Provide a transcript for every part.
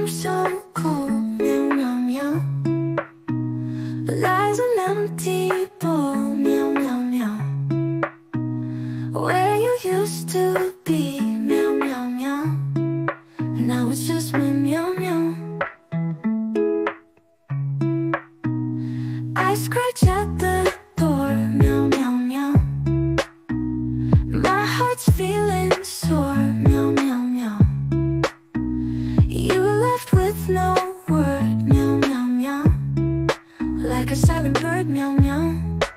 I'm so cold and I'm. Lies an empty bowl, meow meow meow. Where you used to be, meow meow meow. Now it's just my meow meow. I scratch at the silent bird, meow meow.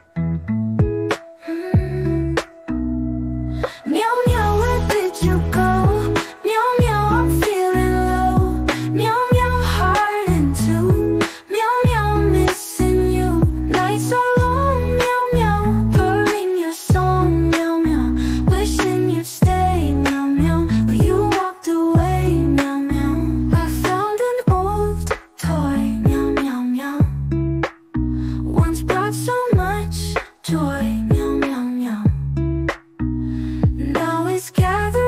meow, meow, meow. Now it's gathered.